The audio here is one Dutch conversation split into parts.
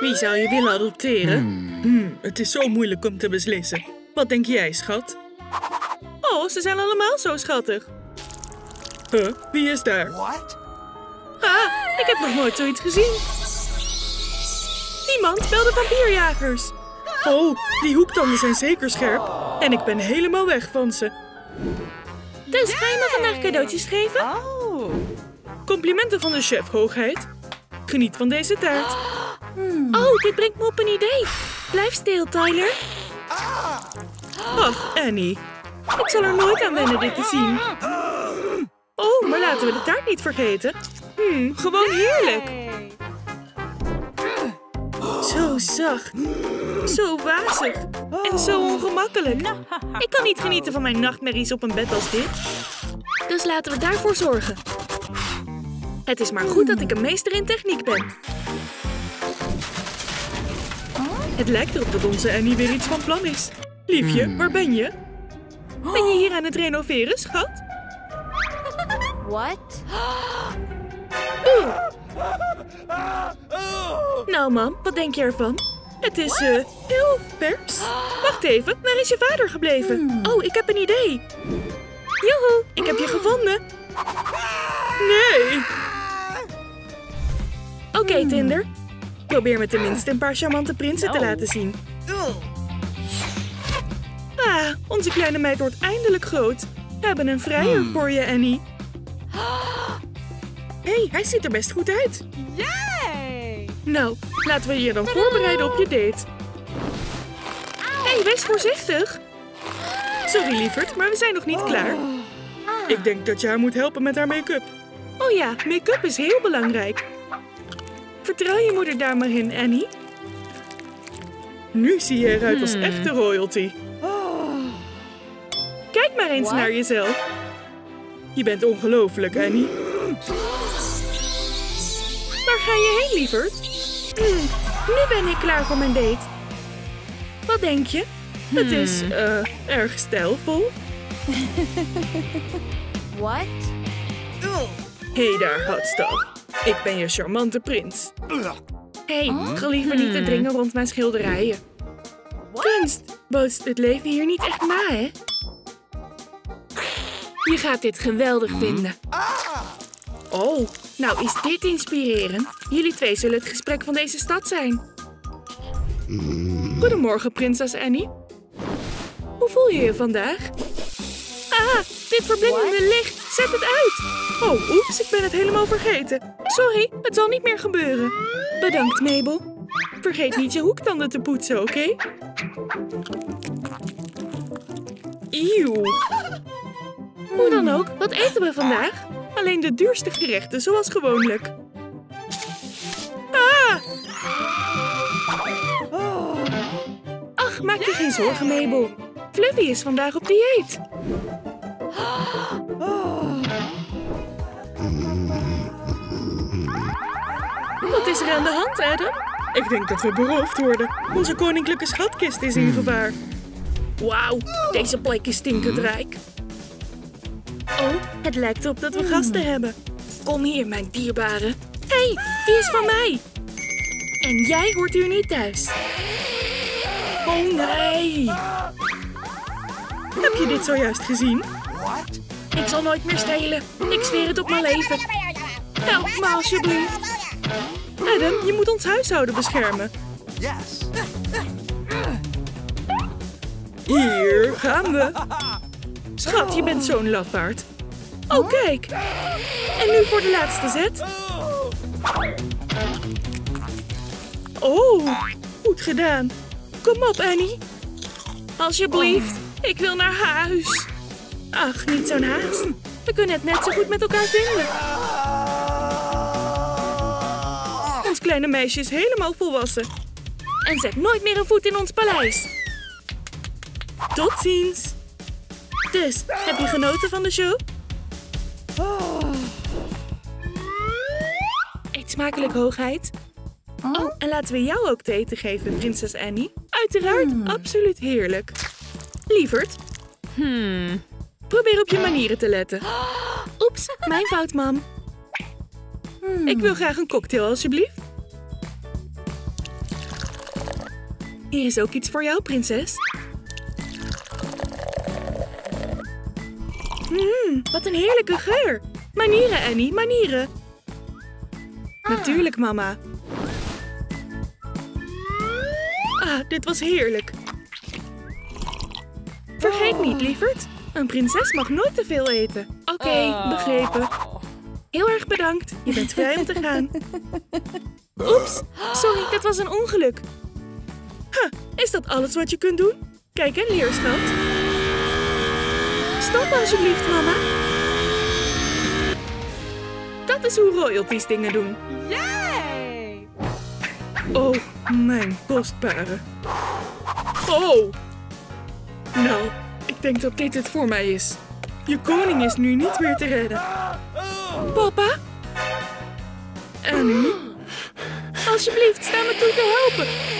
Wie zou je willen adopteren? Hmm, het is zo moeilijk om te beslissen. Wat denk jij, schat? Oh, ze zijn allemaal zo schattig. Huh, wie is daar? What? Ah, ik heb nog nooit zoiets gezien. Iemand bel de vampierjagers. Oh, die hoektanden zijn zeker scherp. En ik ben helemaal weg van ze. Dus ga je me vandaag cadeautjes geven? Oh. Complimenten van de chef, hoogheid. Geniet van deze taart. Oh, dit brengt me op een idee. Blijf stil, Tyler. Ach, Annie. Ik zal er nooit aan wennen dit te zien. Oh, maar laten we de taart niet vergeten. Hmm, gewoon heerlijk. Zo zacht. Zo wazig. En zo ongemakkelijk. Ik kan niet genieten van mijn nachtmerries op een bed als dit. Dus laten we daarvoor zorgen. Het is maar goed dat ik een meester in techniek ben. Het lijkt erop dat onze Annie weer iets van plan is. Liefje, waar ben je? Ben je hier aan het renoveren, schat? What? Oeh. Nou, mam, wat denk je ervan? Het is eh, heel vers. Wacht even, waar is je vader gebleven? Oh, ik heb een idee. Joehoe, ik heb je gevonden. Nee. Oké, Tinder. Probeer me tenminste een paar charmante prinsen te laten zien. Ah, onze kleine meid wordt eindelijk groot. We hebben een vrijer voor je, Annie. Hé, hey, hij ziet er best goed uit. Yay! Nou, laten we je dan voorbereiden op je date. Hé, hey, wees voorzichtig. Sorry, lieverd, maar we zijn nog niet klaar. Ik denk dat je haar moet helpen met haar make-up. Oh ja, make-up is heel belangrijk. Vertrouw je moeder daar maar in, Annie. Nu zie je eruit als echte royalty. Kijk maar eens naar jezelf. Je bent ongelooflijk, Annie. Waar ga je heen, lieverd? Hmm, nu ben ik klaar voor mijn date. Wat denk je? Het is, eh, erg stijlvol. What? Hé hey daar, hotstaf. Ik ben je charmante prins. Hé, hey, ga liever niet te dringen rond mijn schilderijen. Kunst bootst het leven hier niet echt na, hè? Je gaat dit geweldig vinden. Oh, nou is dit inspirerend. Jullie twee zullen het gesprek van deze stad zijn. Goedemorgen, prinses Annie. Hoe voel je je vandaag? Ah, dit verblindende licht. Zet het uit. Oh, oeps, ik ben het helemaal vergeten. Sorry, het zal niet meer gebeuren. Bedankt, Mabel. Vergeet niet je hoektanden te poetsen, oké? Eeuw. Hoe dan ook, wat eten we vandaag? Alleen de duurste gerechten, zoals gewoonlijk. Ah! Ach, maak je geen zorgen, Mabel. Fluffy is vandaag op dieet. Wat is er aan de hand, Adam? Ik denk dat we beroofd worden. Onze koninklijke schatkist is in gevaar. Wauw, deze plek is stinkend rijk. Oh, het lijkt erop dat we gasten hebben. Kom hier, mijn dierbare. Hé, hey, die is van mij. En jij hoort hier niet thuis. Oh nee. Heb je dit zojuist gezien? What? Ik zal nooit meer stelen. Ik zweer het op mijn leven. Help me alsjeblieft. Adam, je moet ons huishouden beschermen. Yes. Hier gaan we. Schat, je bent zo'n lafaard. Oh, kijk. En nu voor de laatste zet. Oh, goed gedaan. Kom op, Annie. Alsjeblieft, ik wil naar huis. Ach, niet zo'n haast. We kunnen het net zo goed met elkaar vinden. Ons kleine meisje is helemaal volwassen. En zet nooit meer een voet in ons paleis. Tot ziens. Dus, heb je genoten van de show? Eet smakelijk, hoogheid. Oh, en laten we jou ook te eten geven, prinses Annie. Uiteraard, absoluut heerlijk. Lieverd, Hmm. probeer op je manieren te letten. Oeps, mijn fout, mam. Ik wil graag een cocktail, alsjeblieft. Hier is ook iets voor jou, prinses. Mmm, wat een heerlijke geur. Manieren, Annie, manieren. Natuurlijk, mama. Ah, dit was heerlijk. Vergeet niet, lieverd. Een prinses mag nooit te veel eten. Oké, begrepen. Heel erg bedankt. Je bent vrij om te gaan. Oeps, sorry, dat was een ongeluk. Huh, is dat alles wat je kunt doen? Kijk, een leerschat. Stop alsjeblieft, mama. Dat is hoe royalties dingen doen. Yay! Oh, mijn kostbare. Oh! Nou, ik denk dat dit het voor mij is. Je koning is nu niet meer te redden. Papa? En nu? Alsjeblieft, sta me toe te helpen.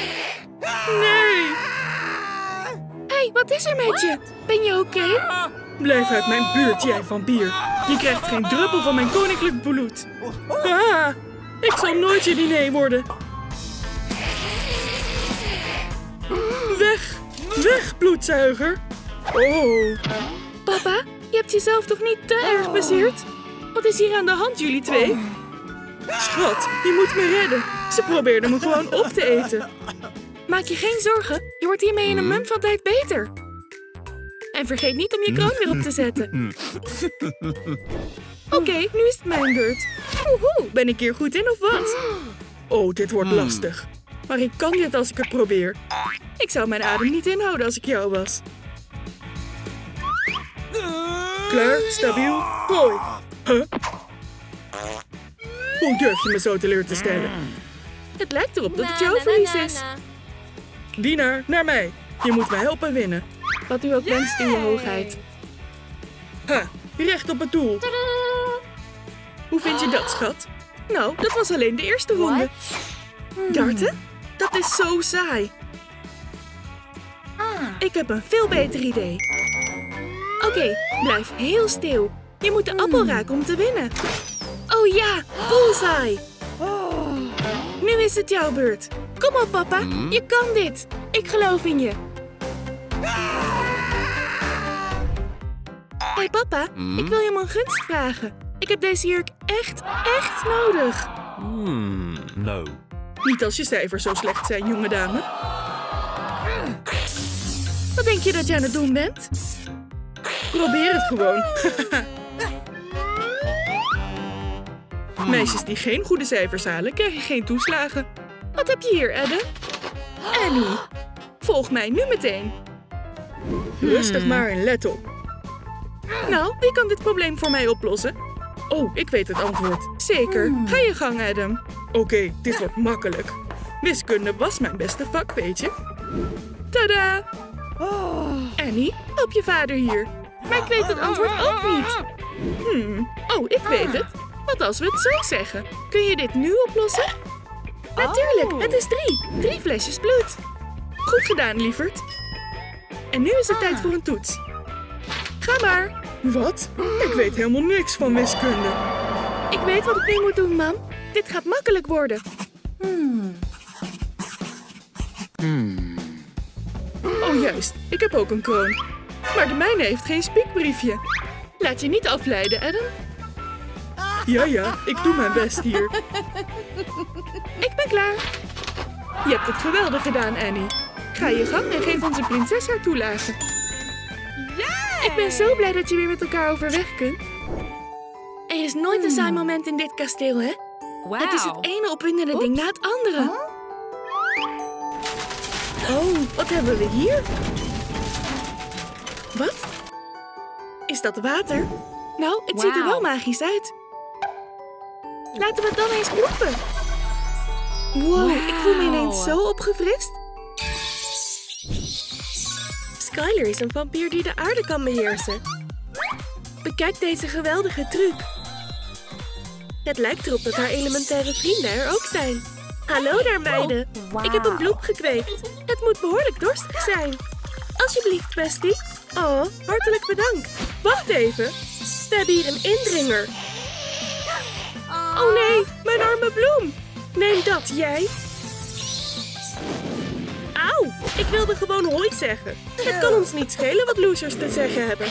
Nee! Hé, hey, wat is er met je? Ben je oké? Blijf uit mijn buurt, jij vampier. Je krijgt geen druppel van mijn koninklijk bloed. Ah, ik zal nooit je diner worden. Weg! Weg, bloedzuiger! Oh. Papa, je hebt jezelf toch niet te erg bezeerd? Wat is hier aan de hand, jullie twee? Schat, je moet me redden. Ze probeerden me gewoon op te eten. Maak je geen zorgen, je wordt hiermee in een mum van tijd beter. En vergeet niet om je kroon weer op te zetten. Oké, nu is het mijn beurt. Woehoe, ben ik hier goed in of wat? Oh, dit wordt lastig. Maar ik kan dit als ik het probeer. Ik zou mijn adem niet inhouden als ik jou was. Klaar, stabiel, gooi. Huh? Hoe durf je me zo teleur te stellen? Het lijkt erop dat het jouw verlies is. Dienaar, naar mij. Je moet mij helpen winnen. Wat u ook wenst in je hoogheid. Ha, recht op het doel. Hoe vind je dat, schat? Nou, dat was alleen de eerste ronde. Darten? Dat is zo saai. Ik heb een veel beter idee. Oké, blijf heel stil. Je moet de appel raken om te winnen. Oh ja, bullseye. Nu is het jouw beurt. Kom op, papa. Je kan dit. Ik geloof in je. Hé, hey, papa. Ik wil je om een gunst vragen. Ik heb deze jurk echt, echt nodig. Hmm, no. Niet als je cijfers zo slecht zijn, jonge dame. Wat denk je dat je aan het doen bent? Probeer het gewoon. Meisjes die geen goede cijfers halen, krijgen geen toeslagen. Wat heb je hier, Adam? Annie, volg mij nu meteen. Rustig maar en let op. Nou, wie kan dit probleem voor mij oplossen? Oh, ik weet het antwoord. Zeker. Ga je gang, Adam. Oké, dit wordt makkelijk. Wiskunde was mijn beste vak, weet je. Tada! Annie, help je vader hier. Maar ik weet het antwoord ook niet. Hmm, oh, ik weet het. Wat als we het zo zeggen? Kun je dit nu oplossen? Natuurlijk, het is drie. Drie flesjes bloed. Goed gedaan, lieverd. En nu is het tijd voor een toets. Ga maar. Wat? Ik weet helemaal niks van wiskunde. Ik weet wat ik nu moet doen, mam. Dit gaat makkelijk worden. Oh, juist. Ik heb ook een kroon. Maar de mijne heeft geen spiekbriefje. Laat je niet afleiden, Adam. Ja, ja. Ik doe mijn best hier. Ik ben klaar. Je hebt het geweldig gedaan, Annie. Ga je gang en geef onze prinses haar toelage. Ik ben zo blij dat je weer met elkaar overweg kunt. Er is nooit een saai moment in dit kasteel, hè? Wow. Het is het ene opwindende ding na het andere. Oh, wat hebben we hier? Wat? Is dat water? Nou, het ziet er wel magisch uit. Laten we het dan eens proeven. Wow, ik voel me ineens zo opgefrist. Skyler is een vampier die de aarde kan beheersen. Bekijk deze geweldige truc. Het lijkt erop dat haar elementaire vrienden er ook zijn. Hallo daar, meiden. Ik heb een bloem gekweekt. Het moet behoorlijk dorstig zijn. Alsjeblieft, bestie. Oh, hartelijk bedankt. Wacht even. We hebben hier een indringer. Oh nee, mijn arme bloem. Neem dat, jij. Auw. Ik wilde gewoon hoi zeggen. Het kan ons niet schelen wat losers te zeggen hebben.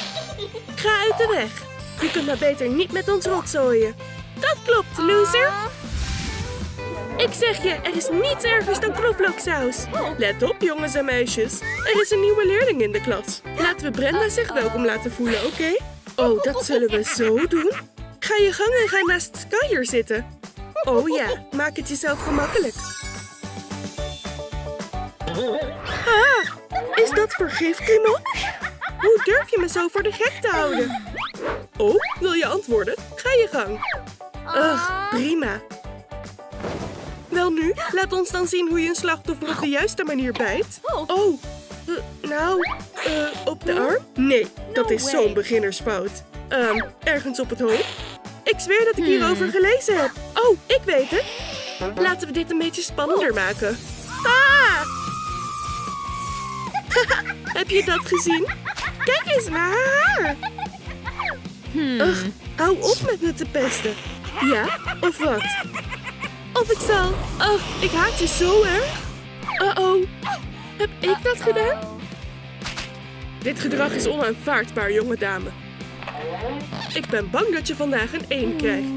Ga uit de weg. Je kunt maar beter niet met ons rotzooien. Dat klopt, loser. Ik zeg je, er is niets ergers dan knoflooksaus. Let op, jongens en meisjes. Er is een nieuwe leerling in de klas. Laten we Brenda zich welkom laten voelen, oké? Oh, dat zullen we zo doen. Ga je gang en ga naast Skyler zitten. Oh ja, maak het jezelf gemakkelijk. Ah, is dat vergif? Hoe durf je me zo voor de gek te houden? Oh, wil je antwoorden? Ga je gang. Ugh, prima. Wel nu, laat ons dan zien hoe je een slachtoffer op de juiste manier bijt. Oh, eh, nou, eh, op de arm? Nee, dat is zo'n beginnersfout. Ehm, ergens op het hoofd. Ik zweer dat ik hierover gelezen heb. Oh, ik weet het. Laten we dit een beetje spannender maken. Ah! heb je dat gezien? Kijk eens naar haar. Ugh, hou op met me te pesten. Ja, of wat? Of ik zal... Ugh, ik haat je zo erg. Uh-oh. Heb ik dat gedaan? Dit gedrag is onaanvaardbaar, jonge dame. Ik ben bang dat je vandaag een 1 krijgt.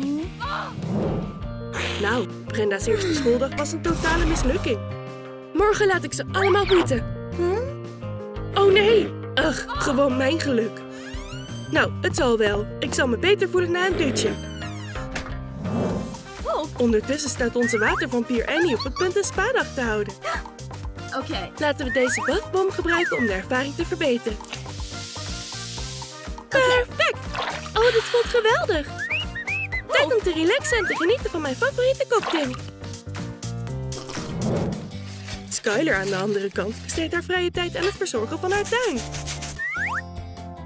Nou, Brenda's eerste schooldag was een totale mislukking. Morgen laat ik ze allemaal boeten. Oh nee, ugh, gewoon mijn geluk. Nou, het zal wel. Ik zal me beter voelen na een dutje. Ondertussen staat onze watervampier Annie op het punt een spadag te houden. Okay. Laten we deze badbom gebruiken om de ervaring te verbeteren. Oh, dit voelt geweldig! Tijd om te relaxen en te genieten van mijn favoriete cocktail. Skyler aan de andere kant besteedt haar vrije tijd aan het verzorgen van haar tuin.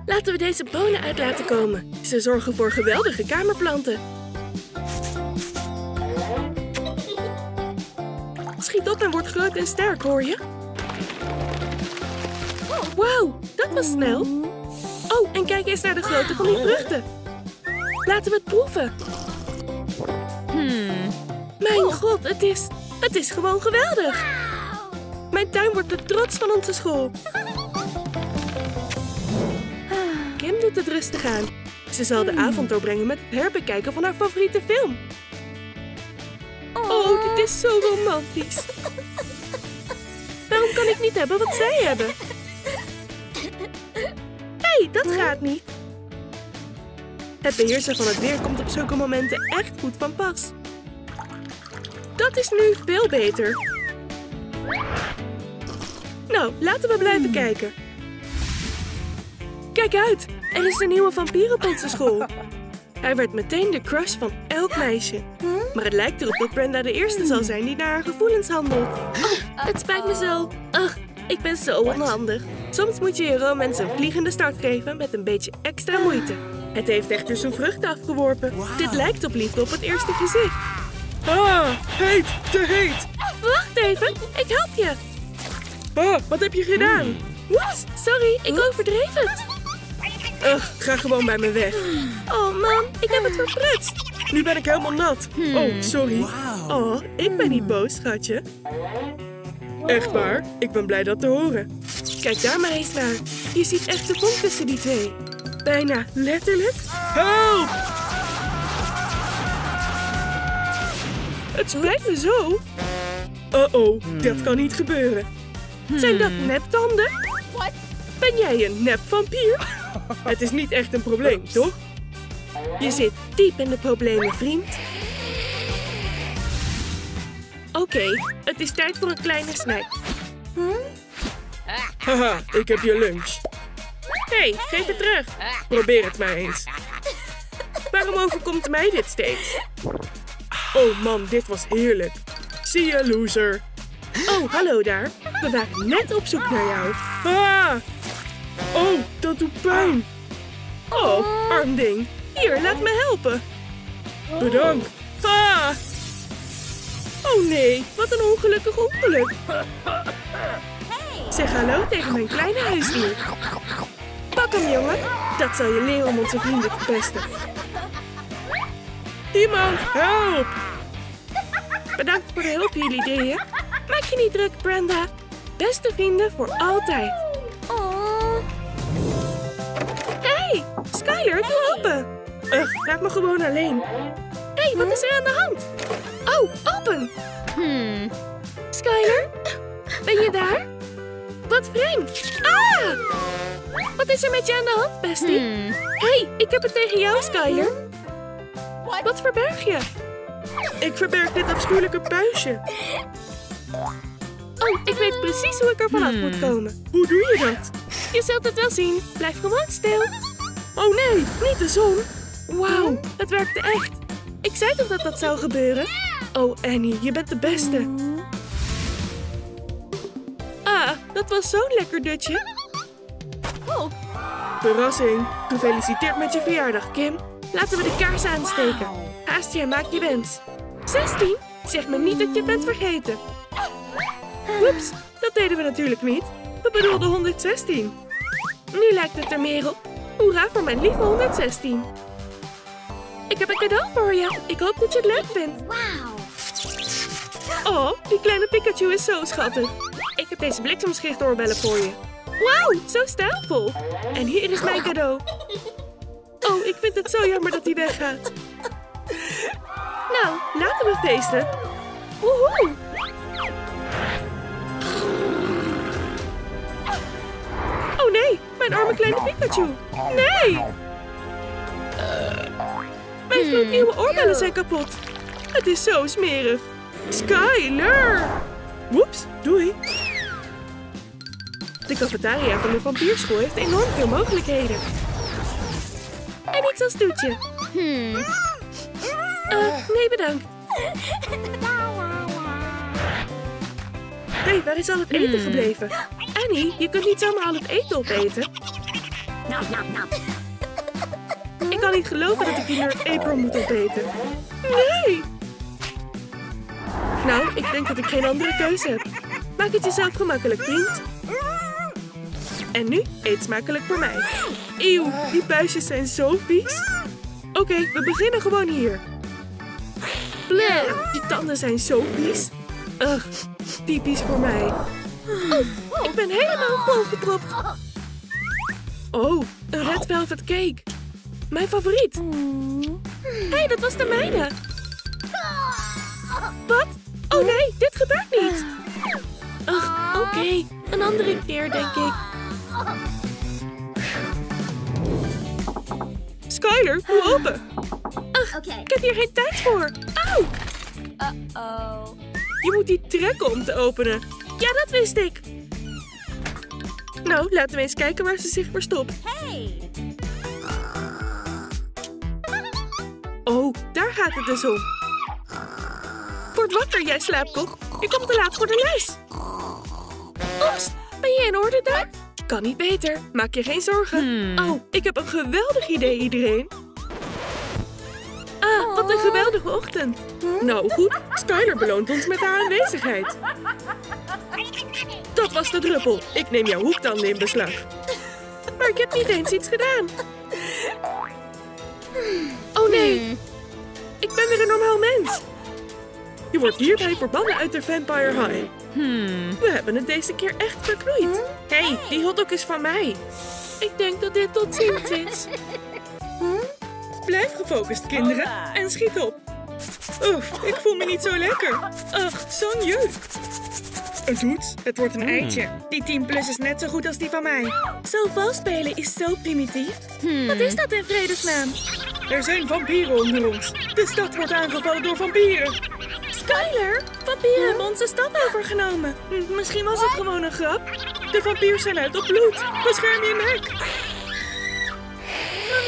Laten we deze bonen uit laten komen. Ze zorgen voor geweldige kamerplanten. Schiet op en word groot en sterk, hoor je? Wauw, dat was snel. Oh, en kijk eens naar de grootte van die vruchten. Laten we het proeven. Mijn god, het is, het is gewoon geweldig. Mijn tuin wordt de trots van onze school. Kim doet het rustig aan. Ze zal de avond doorbrengen met het herbekijken van haar favoriete film. Oh, dit is zo romantisch. Waarom kan ik niet hebben wat zij hebben? Hey, dat gaat niet. Het beheersen van het weer komt op zulke momenten echt goed van pas. Dat is nu veel beter. Nou, laten we blijven kijken. Kijk uit, er is een nieuwe vampier op onze school. Hij werd meteen de crush van elk meisje. Maar het lijkt erop dat Brenda de eerste zal zijn die naar haar gevoelens handelt. Oh, het spijt me zo. Ugh, ik ben zo onhandig. Soms moet je je romance een vliegende start geven met een beetje extra moeite. Het heeft echter zijn vruchten afgeworpen. Dit lijkt op liefde op het eerste gezicht. Ah, heet, te heet. Wacht even, ik help je. Ah, wat heb je gedaan? Oeps, sorry, ik overdreef het. Ugh, ga gewoon bij me weg. Oh man, ik heb het verprutst. Nu ben ik helemaal nat. Oh, sorry. Oh, ik ben niet boos, schatje. Echt waar? Ik ben blij dat te horen. Kijk daar maar eens naar. Je ziet echt de vonk tussen die twee. Bijna letterlijk. Help! Het spijt me zo. Uh-oh, dat kan niet gebeuren. Zijn dat neptanden? What? Ben jij een nepvampier? Het is niet echt een probleem, toch? Je zit diep in de problemen, vriend. Oké, het is tijd voor een kleine snack. Haha, ik heb je lunch. Hé, hey, geef het terug. Probeer het maar eens. Waarom overkomt mij dit steeds? Oh man, dit was heerlijk. Zie je, loser. Oh, hallo daar. We waren net op zoek naar jou. Ah! Oh, dat doet pijn. Oh, arm ding. Hier, laat me helpen. Bedankt. Ah! Oh nee, wat een ongelukkig ongeluk. Zeg hallo tegen mijn kleine huisdier. Pak hem, jongen. Dat zal je leren om onze vrienden te pesten. Iemand, help! Bedankt voor de hulp, jullie drieën. Maak je niet druk, Brenda. Beste vrienden voor altijd. Oh. Hey, Skyler, doe open. Ugh, laat me gewoon alleen. hey, wat is er aan de hand? Oh, open. Hmm. Skyler, ben je daar? Wat vreemd. Ah! Wat is er met je aan de hand, bestie? Hmm. hey, ik heb het tegen jou, Skyler. Wat verberg je? Ik verberg dit afschuwelijke puistje. Oh, ik weet precies hoe ik er vanaf Hmm. moet komen. Hoe doe je dat? Je zult het wel zien. Blijf gewoon stil. Oh nee, niet de zon. Wauw, het werkte echt. Ik zei toch dat dat zou gebeuren? Oh Annie, je bent de beste. Ah, dat was zo'n lekker dutje. Oh. Verrassing. Gefeliciteerd met je verjaardag, Kim. Laten we de kaars aansteken. Haast je en maak je wens. 16? Zeg me niet dat je bent vergeten. Oeps, dat deden we natuurlijk niet. We bedoelden 116. Nu lijkt het er meer op. Hoera voor mijn lieve 116. Ik heb een cadeau voor je. Ik hoop dat je het leuk vindt. Wow. Oh, die kleine Pikachu is zo schattig. Ik heb deze bliksemschichtdoorbellen voor je. Wauw, zo stijlvol. En hier is mijn cadeau. Oh, ik vind het zo jammer dat hij weggaat. Nou, laten we feesten. Woehoe. Oh nee, mijn arme kleine Pikachu. Nee! Mijn gloednieuwe oorbellen zijn kapot. Het is zo smerig. Skyler! Woeps, doei. De cafetaria van de vampierschool heeft enorm veel mogelijkheden. En iets als toetje. Hmm. Eh, nee, bedankt. Hé, hey, waar is al het eten Hmm. gebleven? Annie, je kunt niet zomaar al het eten opeten. Ik kan niet geloven dat ik die nerd apron moet opeten. Nee! Nou, ik denk dat ik geen andere keuze heb. Maak het jezelf gemakkelijk, vriend. En nu, eet smakelijk voor mij. Eeuw, die puistjes zijn zo vies. Oké, we beginnen gewoon hier. Bleh, die tanden zijn zo vies. Ugh, typisch voor mij. Oh, ik ben helemaal volgepropt. Oh, een red velvet cake. Mijn favoriet. Hé, hey, dat was de mijne. Wat? Oh nee, dit gebeurt niet. Ugh, oké. Een andere keer, denk ik. Skyler, doe open. Okay. Ik heb hier geen tijd voor. Auw, Uh-oh. je moet die trekken om te openen. Ja, dat wist ik. Nou, laten we eens kijken waar ze zich verstopt. Hey. Gaat het dus om. Word wakker, jij slaapkok. Je komt te laat voor de les. Oeps, ben je in orde daar? Kan niet beter. Maak je geen zorgen. Oh, ik heb een geweldig idee, iedereen. Ah, wat een geweldige ochtend. Nou goed, Skyler beloont ons met haar aanwezigheid. Dat was de druppel. Ik neem jouw hoektanden in beslag. Maar ik heb niet eens iets gedaan. Oh nee, ik ben weer een normaal mens. Je wordt hierbij verbannen uit de Vampire High. We hebben het deze keer echt verknoeid. Hé, hey, die hotdog is van mij. Ik denk dat dit tot ziens is. Blijf gefocust, kinderen. En schiet op. Oef, ik voel me niet zo lekker. Ach, zo'n jeuk. Een toets, het wordt een eitje. Die 10 plus is net zo goed als die van mij. Zo vals spelen is zo primitief. Wat is dat in vredesnaam? Er zijn vampieren onder ons. De stad wordt aangevallen door vampieren. Skyler, vampieren hebben onze stad overgenomen. Hm, Misschien was het gewoon een grap. De vampiers zijn uit op bloed. Bescherm je nek.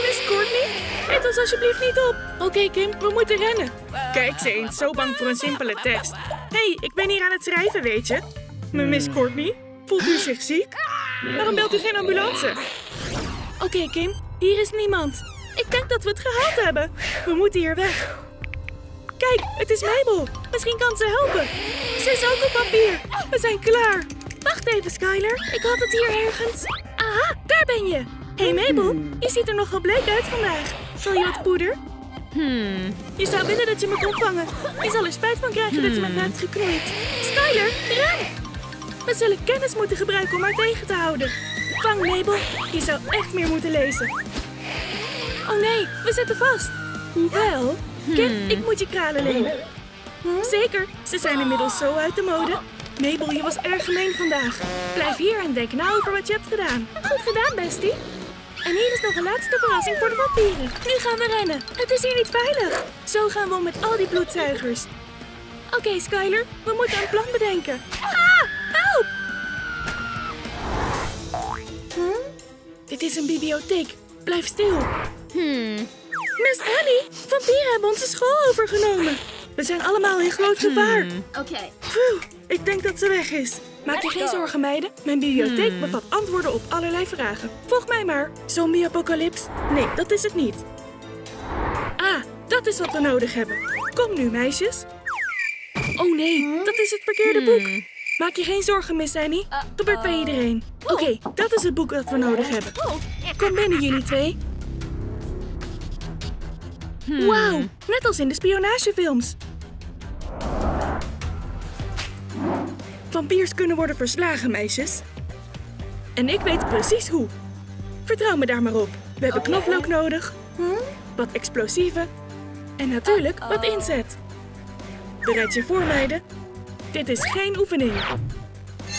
Miss Courtney, eet ons alsjeblieft niet op. Oké, Kim, we moeten rennen. Kijk ze eens, zo bang voor een simpele test. Ik ben hier aan het schrijven, weet je. Miss Courtney, voelt u zich ziek? Waarom belt u geen ambulance? Oké, Kim, hier is niemand. Ik denk dat we het gehaald hebben. We moeten hier weg. Kijk, het is Mabel. Misschien kan ze helpen. Ze is ook op papier. We zijn klaar. Wacht even, Skyler. Ik had het hier ergens. Aha, daar ben je. Hé hey Mabel, je ziet er nogal bleek uit vandaag. Wil je wat poeder? Je zou willen dat je me kon vangen. Je zal er spijt van krijgen dat je met me hebt geknoeid. Skyler, ren! We zullen kennis moeten gebruiken om haar tegen te houden. Vang, Mabel. Je zou echt meer moeten lezen. Oh nee, we zitten vast. Hoewel, Kim, ik moet je kralen lenen. Zeker, ze zijn inmiddels zo uit de mode. Mabel, je was erg gemeen vandaag. Blijf hier en denk na over wat je hebt gedaan. Goed gedaan, bestie. En hier is nog een laatste verrassing voor de vampieren. Nu gaan we rennen. Het is hier niet veilig. Zo gaan we om met al die bloedzuigers. Oké, Skyler, we moeten een plan bedenken. Ah, help! Dit is een bibliotheek. Blijf stil. Hmm. Miss Annie, vampieren hebben onze school overgenomen. We zijn allemaal in groot gevaar. Okay. Phew, ik denk dat ze weg is. Maak je geen zorgen, meiden. Mijn bibliotheek bevat antwoorden op allerlei vragen. Volg mij maar. Zombie-apocalyps? Nee, dat is het niet. Ah, dat is wat we nodig hebben. Kom nu, meisjes. Oh nee, dat is het verkeerde boek. Maak je geen zorgen, Miss Annie. Gebeurt bij iedereen. Oké, dat is het boek dat we nodig hebben. Kom binnen, jullie twee. Wauw, net als in de spionagefilms. Vampiers kunnen worden verslagen, meisjes. En ik weet precies hoe. Vertrouw me daar maar op. We hebben knoflook nodig, wat explosieven en natuurlijk wat inzet. Bereid je voor, meiden. Dit is geen oefening.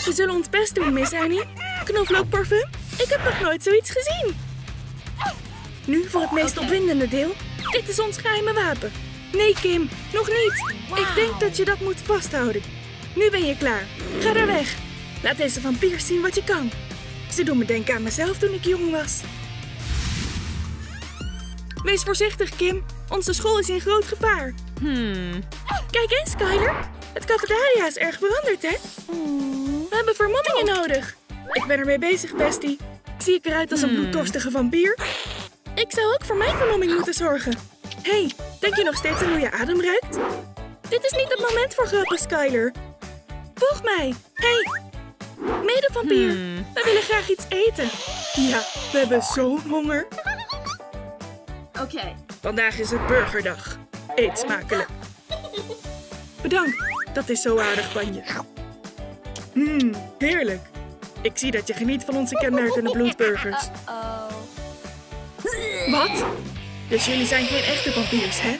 We zullen ons best doen, Miss Annie. Knoflookparfum? Ik heb nog nooit zoiets gezien. Nu voor het meest opwindende deel. Dit is ons geheime wapen. Nee, Kim, nog niet. Ik denk dat je dat moet vasthouden. Nu ben je klaar. Ga daar weg. Laat deze vampiers zien wat je kan. Ze doen me denken aan mezelf toen ik jong was. Wees voorzichtig, Kim. Onze school is in groot gevaar. Hmm. Kijk eens, Skyler. Het cafetaria is erg veranderd, hè? We hebben vermommingen nodig. Ik ben ermee bezig, bestie. Zie ik eruit als een bloeddorstige vampier? Ik zou ook voor mijn vermomming moeten zorgen. hey, denk je nog steeds aan hoe je adem ruikt? Dit is niet het moment voor grappen, Skyler. Volg mij. hey, medevampier. We willen graag iets eten. Ja, we hebben zo'n honger. Okay. Vandaag is het burgerdag. Eet smakelijk. Bedankt, dat is zo aardig van je. Mmm, heerlijk. Ik zie dat je geniet van onze kenmerkende bloedburgers. Oh. Wat? Dus jullie zijn geen echte vampiers, hè?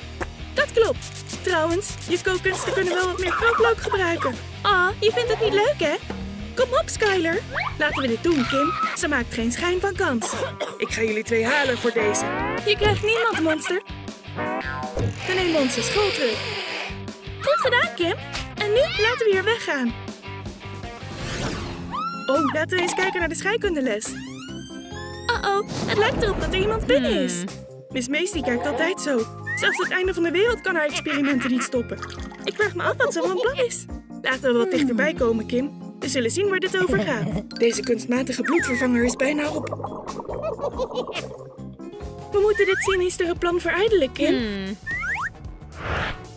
Dat klopt. Trouwens, je kookkunsten kunnen wel wat meer knoflook gebruiken. Ah, je vindt het niet leuk, hè? Kom op, Skyler. Laten we dit doen, Kim. Ze maakt geen schijn van kans. Ik ga jullie twee halen voor deze. Je krijgt niemand, monster. We nemen onze school terug. Goed gedaan, Kim. En nu laten we hier weggaan. Oh, laten we eens kijken naar de scheikundeles. Uh-oh, het lijkt erop dat er iemand binnen is. Miss Macy kijkt altijd zo. Zelfs het einde van de wereld kan haar experimenten niet stoppen. Ik vraag me af wat ze van plan is. Laten we wat dichterbij komen, Kim. We zullen zien waar dit over gaat. Deze kunstmatige bloedvervanger is bijna op. We moeten dit sinistere plan verijdelen, Kim. Hmm.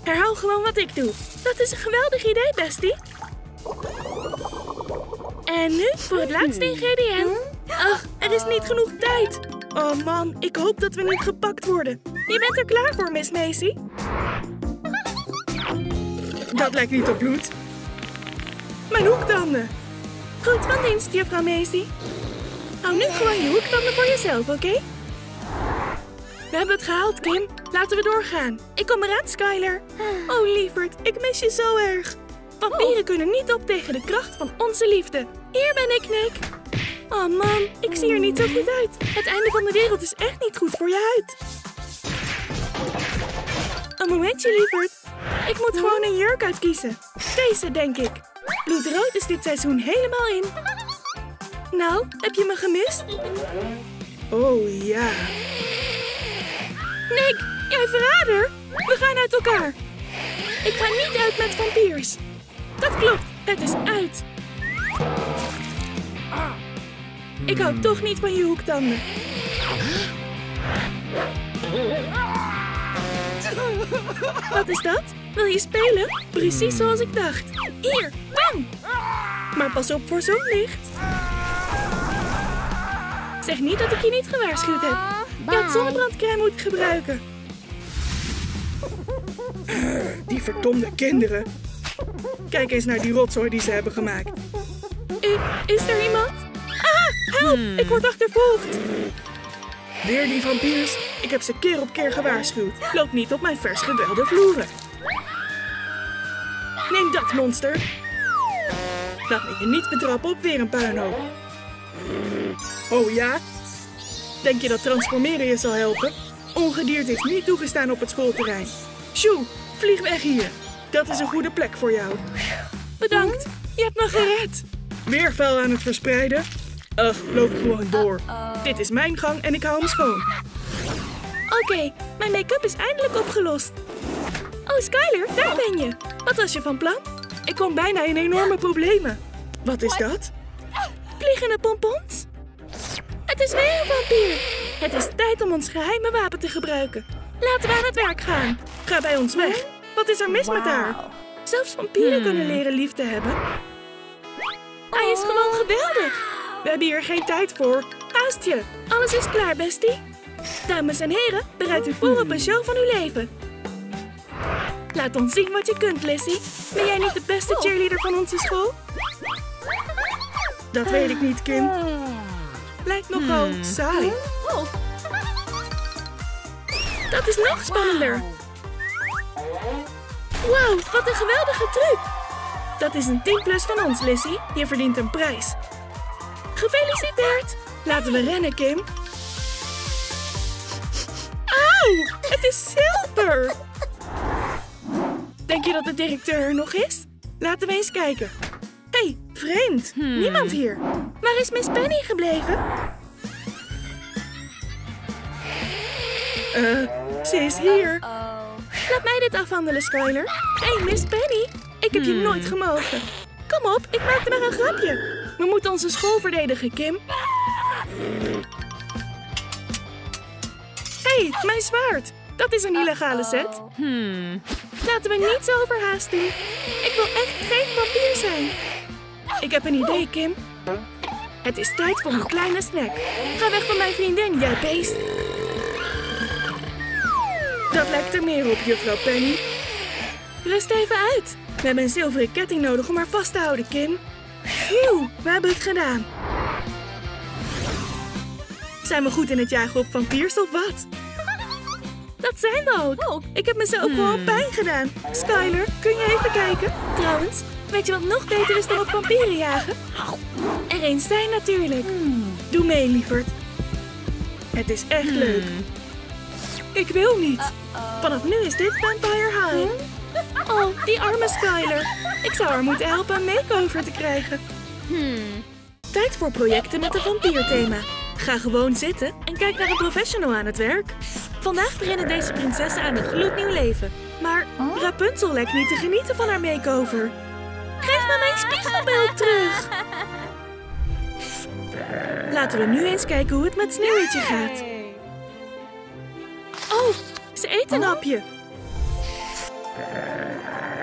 Herhaal gewoon wat ik doe. Dat is een geweldig idee, bestie. En nu voor het laatste ingrediënt. Ach, er is niet genoeg tijd. Oh man, ik hoop dat we niet gepakt worden. Je bent er klaar voor, Miss Macy? Dat lijkt niet op bloed. Mijn hoektanden. Goed van dienst, juffrouw Macy. Hou nu gewoon je hoektanden voor jezelf, oké? We hebben het gehaald, Kim. Laten we doorgaan. Ik kom eraan, Skyler. Oh, lieverd, ik mis je zo erg. Vampieren kunnen niet op tegen de kracht van onze liefde. Hier ben ik, Nick. Oh man, ik zie er niet zo goed uit. Het einde van de wereld is echt niet goed voor je huid. Een momentje, lieverd. Ik moet gewoon een jurk uitkiezen. Deze, denk ik. Bloedrood is dit seizoen helemaal in. Nou, heb je me gemist? Oh ja. Nick, jij verrader. We gaan uit elkaar. Ik ga niet uit met vampiers. Dat klopt, het is uit. Ik hou toch niet van je hoektanden. Wat is dat? Wil je spelen? Precies zoals ik dacht. Hier, bam! Maar pas op voor zonlicht. Zeg niet dat ik je niet gewaarschuwd heb. Je had zonnebrandcrème moeten gebruiken. Die verdomde kinderen. Kijk eens naar die rotzooi die ze hebben gemaakt. Hé, is er iemand? Ah, help! Ik word achtervolgd. Weer die vampiers. Ik heb ze keer op keer gewaarschuwd. Loop niet op mijn vers gebelde vloeren. Neem dat, monster. Laat me je niet betrappen op weer een puinhoop. Oh ja? Denk je dat transformeren je zal helpen? Ongedierte is niet toegestaan op het schoolterrein. Sjoe, vlieg weg hier. Dat is een goede plek voor jou. Bedankt, je hebt me gered. Weer vuil aan het verspreiden? Ugh, loop gewoon door. Dit is mijn gang en ik hou hem schoon. Oké, mijn make-up is eindelijk opgelost. Skyler, daar ben je. Wat was je van plan? Ik kwam bijna in enorme problemen. Wat is dat? Vliegende pompons? Het is weer een vampier. Het is tijd om ons geheime wapen te gebruiken. Laten we aan het werk gaan. Ga bij ons weg. Wat is er mis met haar? Zelfs vampieren kunnen leren lief te hebben. Hij is gewoon geweldig. We hebben hier geen tijd voor. Haast je. Alles is klaar, bestie. Dames en heren, bereid u voor op een show van uw leven. Laat ons zien wat je kunt, Lissy. Ben jij niet de beste cheerleader van onze school? Dat weet ik niet, Kim. Lijkt nogal saai. Dat is nog spannender. Wauw, wat een geweldige truc. Dat is een 10 plus van ons, Lissy. Je verdient een prijs. Gefeliciteerd. Laten we rennen, Kim. Auw, het is zilver. Denk je dat de directeur er nog is? Laten we eens kijken. Hé, hey, vreemd. Niemand hier. Waar is Miss Penny gebleven? Eh, ze is hier. Laat mij dit afhandelen, Skyler. Hé, hey, Miss Penny. Ik heb je nooit gemogen. Kom op, ik maakte maar een grapje. We moeten onze school verdedigen, Kim. Hé, hey, mijn zwaard. Dat is een illegale set. Laten we niet zo overhaast doen. Ik wil echt geen vampier zijn. Ik heb een idee, Kim. Het is tijd voor een kleine snack. Ga weg van mijn vriendin, jij beest. Dat lijkt er meer op, juffrouw Penny. Rust even uit. We hebben een zilveren ketting nodig om haar vast te houden, Kim. Phew, we hebben het gedaan. Zijn we goed in het jagen op vampiers of wat? Dat zijn we ook. Ik heb mezelf gewoon pijn gedaan. Skyler, kun je even kijken? Trouwens, weet je wat nog beter is dan op vampieren jagen? Er eens zijn natuurlijk. Doe mee, lieverd. Het is echt leuk. Ik wil niet. Vanaf nu is dit Vampire High. Oh, die arme Skyler. Ik zou haar moeten helpen een makeover te krijgen. Tijd voor projecten met een vampierthema. Ga gewoon zitten en kijk naar een professional aan het werk. Vandaag beginnen deze prinsessen aan een gloednieuw leven. Maar Rapunzel lijkt niet te genieten van haar makeover. Geef me mijn spiegelbeeld terug. Laten we nu eens kijken hoe het met Sneeuwwitje gaat. Oh, ze eet een hapje.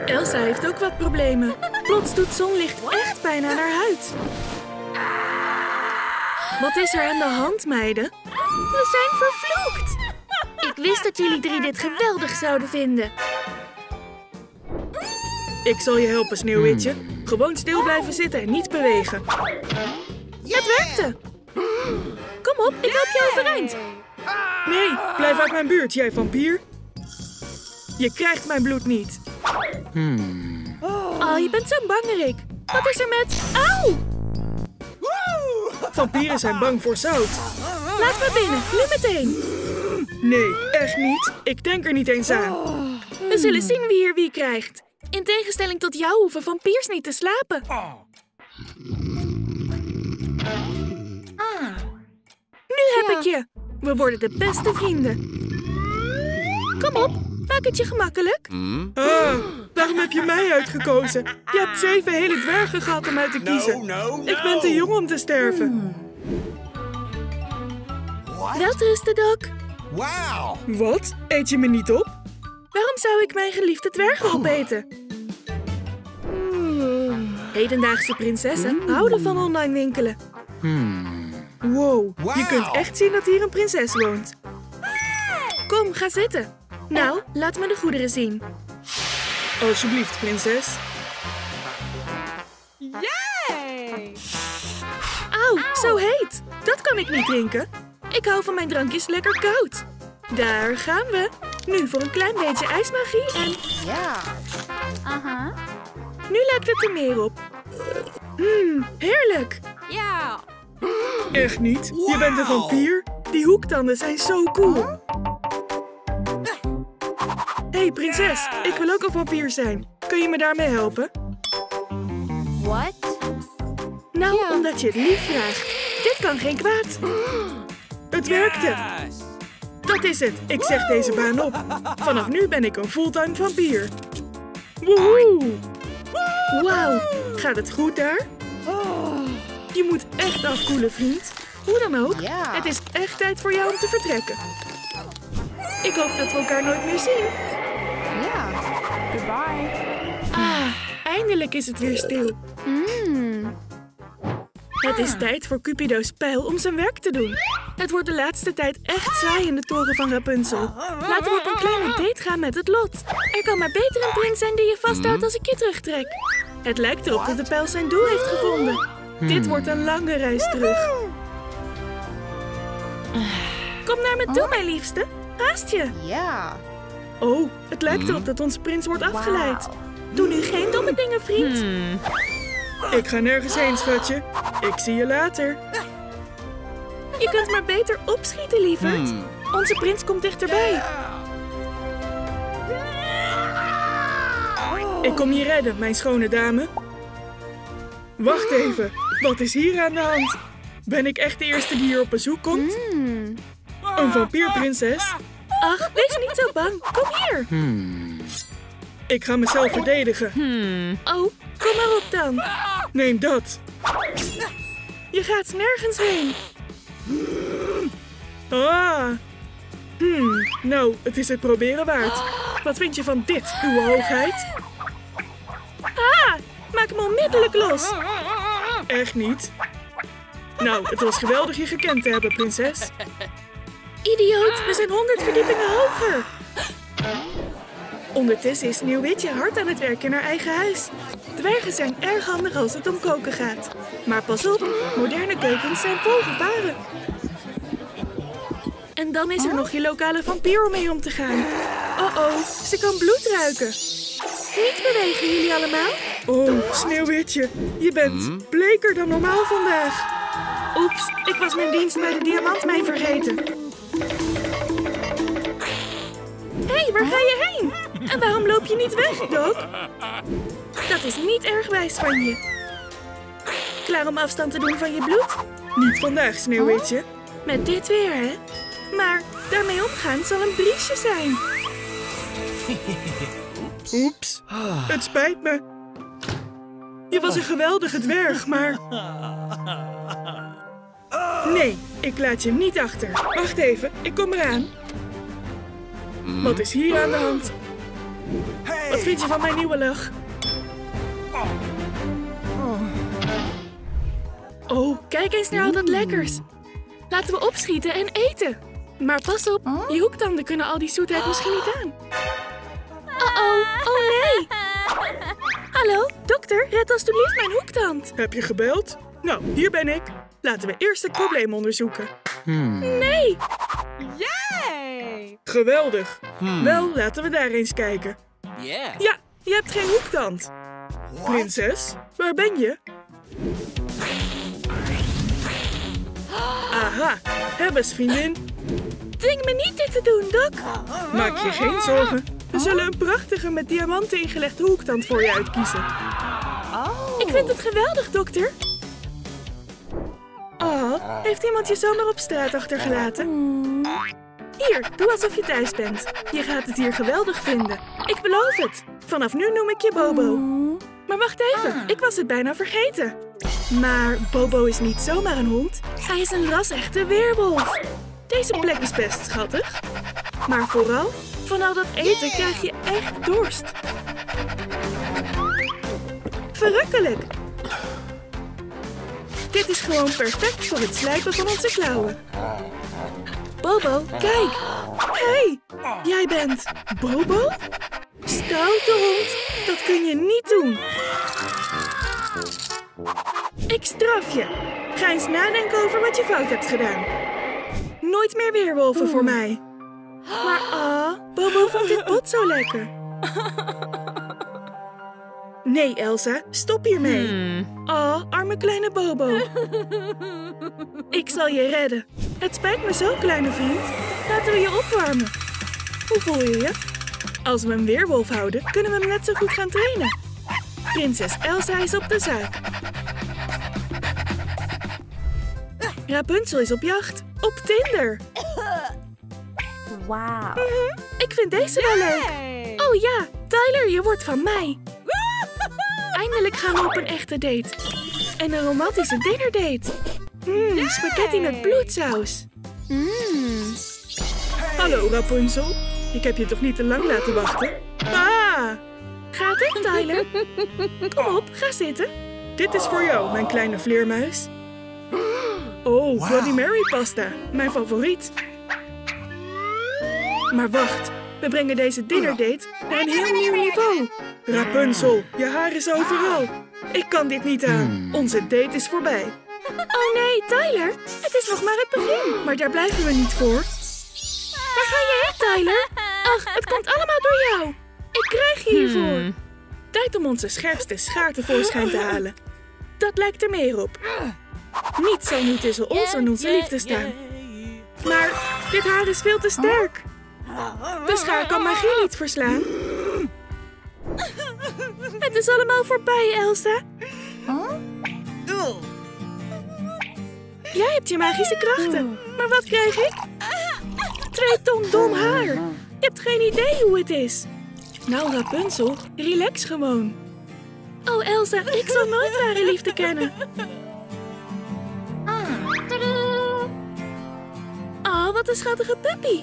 Elsa heeft ook wat problemen. Plots doet zonlicht echt pijn aan haar huid. Wat is er aan de hand, meiden? We zijn vervloekt. Ik wist dat jullie drie dit geweldig zouden vinden. Ik zal je helpen, Sneeuwwitje. Gewoon stil blijven zitten en niet bewegen. Het werkte. Kom op, ik help je overeind. Nee, blijf uit mijn buurt, jij vampier. Je krijgt mijn bloed niet. Oh, je bent zo'n bangerik. Wat is er met... Auw! Vampieren zijn bang voor zout. Laat me binnen, nu meteen. Nee, echt niet. Ik denk er niet eens aan. We zullen zien wie hier wie krijgt. In tegenstelling tot jou hoeven vampiers niet te slapen. Nu heb ik je. We worden de beste vrienden. Kom op, maak het je gemakkelijk. Ah, waarom heb je mij uitgekozen? Je hebt zeven hele dwergen gehad om uit te kiezen. Ik ben te jong om te sterven. Welterusten, Doc. Wow! Wat? Eet je me niet op? Waarom zou ik mijn geliefde dwergen opeten? Hedendaagse prinsessen houden van online winkelen. Wow, je Wauw. kunt echt zien dat hier een prinses woont. Kom, ga zitten. Nou, laat me de goederen zien. Alsjeblieft, prinses. Yay! Zo heet. Dat kan ik niet drinken. Ik hou van mijn drankjes lekker koud. Daar gaan we. Nu voor een klein beetje ijsmagie en Ja. Uh-huh. nu lijkt het er meer op. Mmm, heerlijk. Ja. Echt niet? Je bent een vampier? Die hoektanden zijn zo cool. Hé, hey, prinses. Ik wil ook een vampier zijn. Kun je me daarmee helpen? What? Nou, Ja. omdat je het lief vraagt. Dit kan geen kwaad. Het werkte. Dat is het. Ik zeg deze baan op. Vanaf nu ben ik een fulltime vampier. Woehoe! Wauw, gaat het goed daar? Je moet echt afkoelen, vriend. Hoe dan ook, het is echt tijd voor jou om te vertrekken. Ik hoop dat we elkaar nooit meer zien. Ja. Goodbye. Ah, eindelijk is het weer stil. Hmm. Het is tijd voor Cupido's pijl om zijn werk te doen. Het wordt de laatste tijd echt saai in de toren van Rapunzel. Laten we op een kleine date gaan met het lot. Er kan maar beter een prins zijn die je vasthoudt als ik je terugtrek. Het lijkt erop dat de pijl zijn doel heeft gevonden. Dit wordt een lange reis terug. Kom naar me toe, mijn liefste. Haast je. Ja. Oh, het lijkt erop dat onze prins wordt afgeleid. Doe nu geen domme dingen, vriend. Ik ga nergens heen, schatje. Ik zie je later. Je kunt maar beter opschieten, lieverd. Onze prins komt dichterbij. Ik kom je redden, mijn schone dame. Wacht even, wat is hier aan de hand? Ben ik echt de eerste die hier op bezoek komt? Hmm. Een vampierprinses? Ach, wees niet zo bang. Kom hier. Ik ga mezelf verdedigen. Oh, kom maar op dan. Neem dat. Je gaat nergens heen. Ah. Hmm, nou, het is het proberen waard. Wat vind je van dit, uw hoogheid? Ah, maak me onmiddellijk los. Echt niet? Nou, het was geweldig je gekend te hebben, prinses. Idioot, we zijn honderd verdiepingen hoger. Ondertussen is Sneeuwwitje hard aan het werk in haar eigen huis. Dwergen zijn erg handig als het om koken gaat. Maar pas op, moderne keukens zijn vol gevaren. En dan is er nog je lokale vampier om mee om te gaan. Oh-oh, ze kan bloed ruiken. Niet bewegen jullie allemaal. Oh, Sneeuwwitje, je bent bleker dan normaal vandaag. Oeps, ik was mijn dienst bij de diamantmijn vergeten. Hé, hey, waar ga je heen? En waarom loop je niet weg, Doc? Dat is niet erg wijs van je. Klaar om afstand te doen van je bloed? Niet vandaag, Sneeuwwitje. Met dit weer, hè? Maar daarmee omgaan zal een briesje zijn. Oeps, het spijt me. Je was een geweldige dwerg, maar... Nee, ik laat je niet achter. Wacht even, ik kom eraan. Wat is hier aan de hand? Wat vind je van mijn nieuwe lach? Oh, kijk eens naar al dat lekkers. Laten we opschieten en eten. Maar pas op, je hoektanden kunnen al die zoetheid misschien niet aan. Uh-oh, oh nee. Hallo, dokter, red alstublieft mijn hoektand. Heb je gebeld? Nou, hier ben ik. Laten we eerst het probleem onderzoeken. Nee! Yay! Geweldig. Wel, laten we daar eens kijken. Yeah. Ja, je hebt geen hoektand. Prinses, waar ben je? Aha, hebbes vriendin. Dwing me niet dit te doen, Doc. Maak je geen zorgen. We zullen een prachtige met diamanten ingelegde hoektand voor je uitkiezen. Oh. Ik vind het geweldig, dokter. Oh, heeft iemand je zomaar op straat achtergelaten? Hier, doe alsof je thuis bent. Je gaat het hier geweldig vinden. Ik beloof het. Vanaf nu noem ik je Bobo. Maar wacht even, ik was het bijna vergeten. Maar Bobo is niet zomaar een hond. Hij is een ras-echte weerwolf. Deze plek is best schattig. Maar vooral, van al dat eten krijg je echt dorst. Verrukkelijk. Dit is gewoon perfect voor het slijpen van onze klauwen. Bobo, kijk. Hé, hey, jij bent Bobo? Stoute hond, dat kun je niet doen. Ik straf je. Ga eens nadenken over wat je fout hebt gedaan. Nooit meer weerwolven voor mij. Maar ah, Bobo vond dit pot zo lekker. Nee, Elsa, stop hiermee. Oh, arme kleine Bobo. Ik zal je redden. Het spijt me zo, kleine vriend. Laten we je opwarmen. Hoe voel je je? Als we een weerwolf houden, kunnen we hem net zo goed gaan trainen. Prinses Elsa is op de zaak. Rapunzel is op jacht. Op Tinder. Wow. Ik vind deze wel leuk. Oh ja, Tyler, je wordt van mij. Eindelijk gaan we op een echte date. En een romantische dinnerdate. Mmm, spaghetti met bloedsaus. Mmm. Hallo Rapunzel. Ik heb je toch niet te lang laten wachten? Ah! Gaat het, Tyler? Kom op, ga zitten. Dit is voor jou, mijn kleine vleermuis. Oh, Bloody Mary pasta. Mijn favoriet. Maar wacht. We brengen deze dinnerdate naar een heel nieuw niveau. Rapunzel, je haar is overal. Ik kan dit niet aan. Onze date is voorbij. Oh nee, Tyler. Het is nog maar het begin. Maar daar blijven we niet voor. Waar ga je heen, Tyler? Ach, het komt allemaal door jou. Ik krijg je hiervoor. Tijd om onze scherpste schaar tevoorschijn te halen. Dat lijkt er meer op. Niets zal nu tussen ons en onze liefde staan. Maar dit haar is veel te sterk. De schaar kan magie niet verslaan. Het is allemaal voorbij, Elsa. Jij hebt je magische krachten. Maar wat krijg ik? Twee ton dom haar. Je hebt geen idee hoe het is. Nou, Rapunzel, relax gewoon. Oh, Elsa, ik zal nooit ware liefde kennen. Oh, wat een schattige puppy.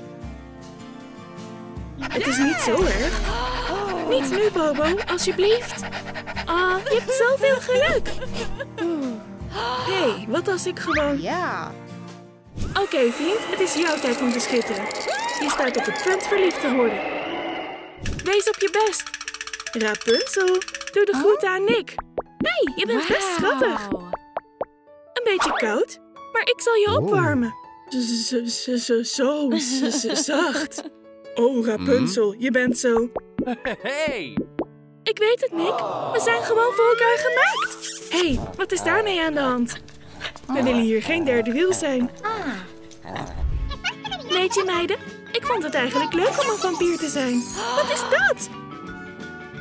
Het is niet zo erg. Niet nu, Bobo, alsjeblieft. Ah, je hebt zoveel geluk. Hé, hey, wat als ik gewoon... Yeah. Oké, vriend, het is jouw tijd om te schitteren. Je staat op het punt verliefd te worden. Wees op je best. Rapunzel, doe de groeten aan Nick. hey, je bent best schattig. Een beetje koud, maar ik zal je opwarmen. Zo z- z- zacht. Oh, Rapunzel, je bent zo... Hey! Ik weet het, Nick. We zijn gewoon voor elkaar gemaakt. Hé, hey, wat is daarmee aan de hand? We willen hier geen derde wiel zijn. Weet je, meiden? Ik vond het eigenlijk leuk om een vampier te zijn. Wat is dat?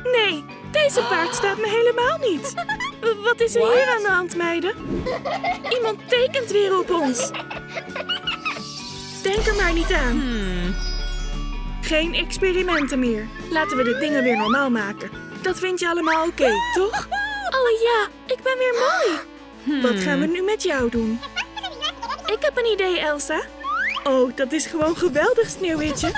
Nee, deze paard staat me helemaal niet. Wat is er hier aan de hand, meiden? Iemand tekent weer op ons. Denk er maar niet aan. Geen experimenten meer. Laten we de dingen weer normaal maken. Dat vind je allemaal oké, toch? Oh ja, ik ben weer mooi. Wat gaan we nu met jou doen? Ik heb een idee, Elsa. Oh, dat is gewoon geweldig, Sneeuwwitje.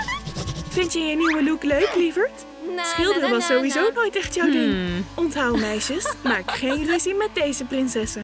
Vind je je nieuwe look leuk, lieverd? Schilderen was sowieso nooit echt jouw ding. Onthoud, meisjes, maak geen ruzie met deze prinsessen.